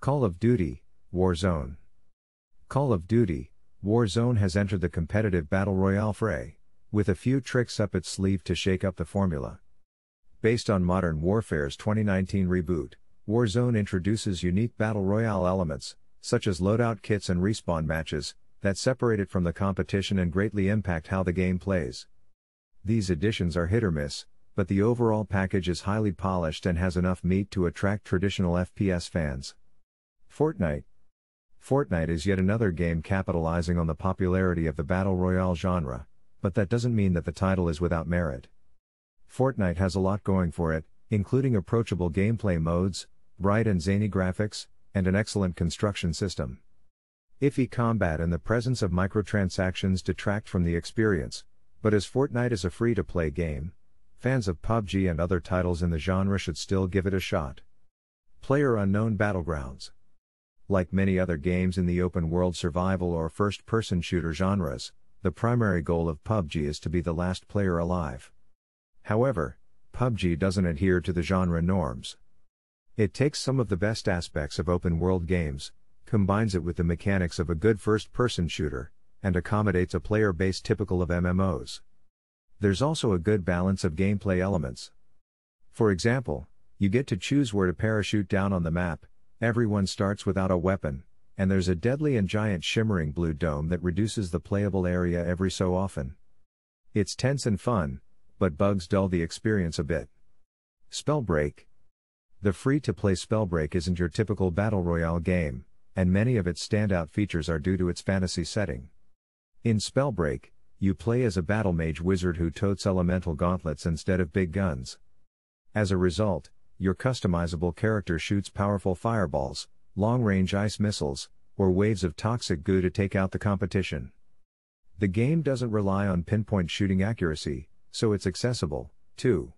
Call of Duty, Warzone. Call of Duty, Warzone has entered the competitive battle royale fray, with a few tricks up its sleeve to shake up the formula. Based on Modern Warfare's 2019 reboot, Warzone introduces unique battle royale elements, such as loadout kits and respawn matches, that separate it from the competition and greatly impact how the game plays. These additions are hit or miss, but the overall package is highly polished and has enough meat to attract traditional FPS fans. Fortnite Fortnite is yet another game capitalizing on the popularity of the Battle Royale genre, but that doesn't mean that the title is without merit. Fortnite has a lot going for it, including approachable gameplay modes, bright and zany graphics, and an excellent construction system. Iffy combat and the presence of microtransactions detract from the experience, but as Fortnite is a free to play game, fans of PUBG and other titles in the genre should still give it a shot. Player Unknown Battlegrounds like many other games in the open world survival or first person shooter genres, the primary goal of PUBG is to be the last player alive. However, PUBG doesn't adhere to the genre norms. It takes some of the best aspects of open world games, combines it with the mechanics of a good first person shooter, and accommodates a player base typical of MMOs. There's also a good balance of gameplay elements. For example, you get to choose where to parachute down on the map, Everyone starts without a weapon, and there's a deadly and giant shimmering blue dome that reduces the playable area every so often. It's tense and fun, but bugs dull the experience a bit. Spellbreak The free to play Spellbreak isn't your typical battle royale game, and many of its standout features are due to its fantasy setting. In Spellbreak, you play as a battle mage wizard who totes elemental gauntlets instead of big guns. As a result, your customizable character shoots powerful fireballs, long range ice missiles, or waves of toxic goo to take out the competition. The game doesn't rely on pinpoint shooting accuracy, so it's accessible, too.